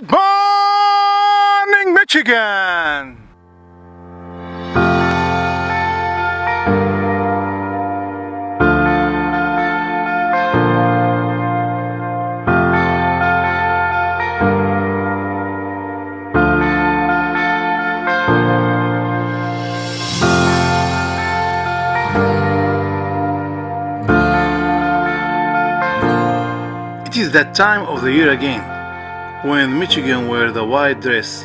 Good morning, Michigan! It is that time of the year again when Michigan wear the white dress.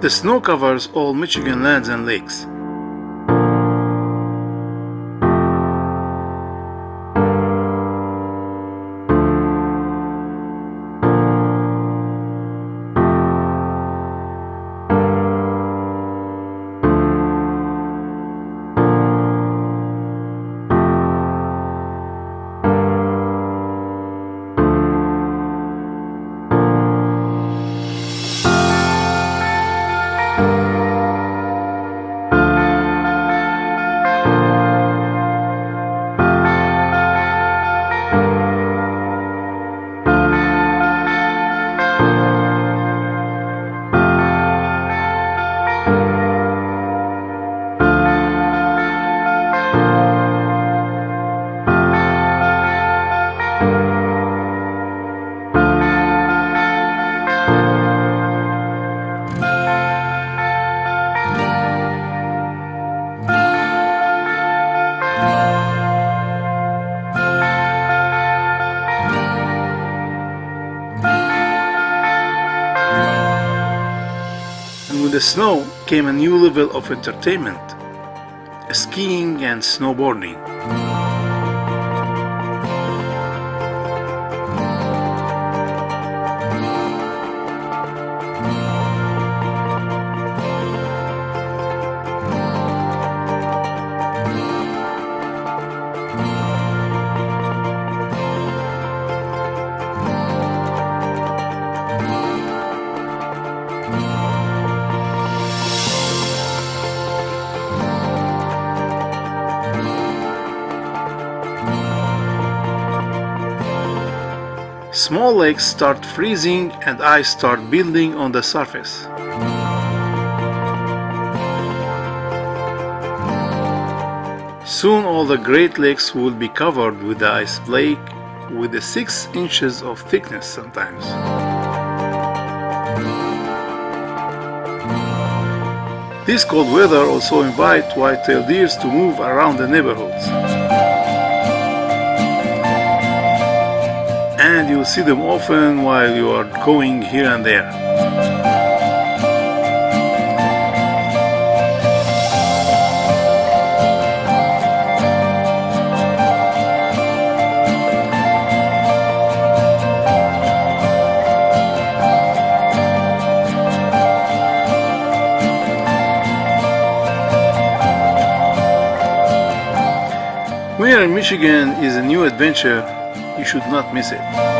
The snow covers all Michigan lands and lakes. The snow came a new level of entertainment skiing and snowboarding. Small lakes start freezing and ice start building on the surface. Soon all the Great Lakes will be covered with the ice flake with the 6 inches of thickness sometimes. This cold weather also invite white-tailed deers to move around the neighborhoods. And you'll see them often while you are going here and there. Winter in Michigan is a new adventure. You should not miss it.